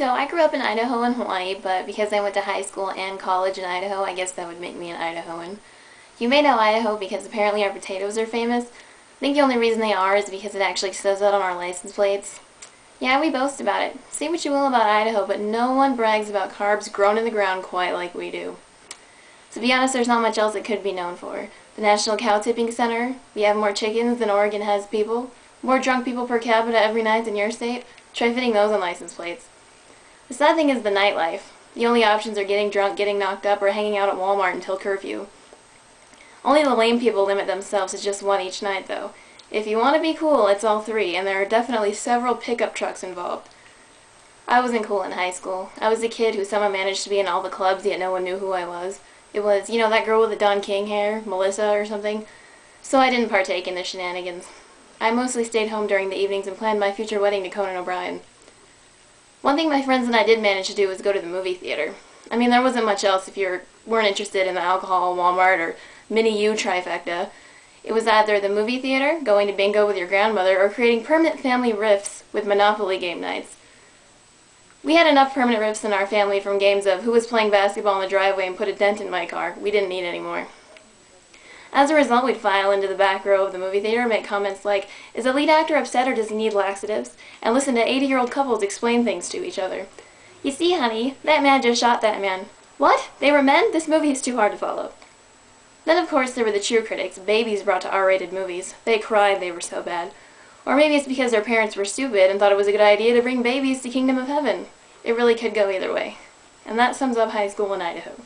So I grew up in Idaho and Hawaii, but because I went to high school and college in Idaho, I guess that would make me an Idahoan. You may know Idaho because apparently our potatoes are famous. I think the only reason they are is because it actually says that on our license plates. Yeah, we boast about it. Say what you will about Idaho, but no one brags about carbs grown in the ground quite like we do. To be honest, there's not much else it could be known for. The National Cow Tipping Center, we have more chickens than Oregon has people, more drunk people per capita every night than your state. Try fitting those on license plates. The sad thing is the nightlife. The only options are getting drunk, getting knocked up, or hanging out at Walmart until curfew. Only the lame people limit themselves to just one each night, though. If you want to be cool, it's all three, and there are definitely several pickup trucks involved. I wasn't cool in high school. I was a kid who somehow managed to be in all the clubs, yet no one knew who I was. It was, you know, that girl with the Don King hair, Melissa or something. So I didn't partake in the shenanigans. I mostly stayed home during the evenings and planned my future wedding to Conan O'Brien. One thing my friends and I did manage to do was go to the movie theater. I mean, there wasn't much else if you weren't interested in the alcohol, Walmart, or mini U trifecta. It was either the movie theater, going to bingo with your grandmother, or creating permanent family rifts with Monopoly game nights. We had enough permanent rifts in our family from games of who was playing basketball in the driveway and put a dent in my car. We didn't need any more. As a result, we'd file into the back row of the movie theater and make comments like, is the lead actor upset or does he need laxatives? And listen to 80-year-old couples explain things to each other. You see, honey, that man just shot that man. What? They were men? This movie is too hard to follow. Then, of course, there were the cheer critics, babies brought to R-rated movies. They cried they were so bad. Or maybe it's because their parents were stupid and thought it was a good idea to bring babies to Kingdom of Heaven. It really could go either way. And that sums up high school in Idaho.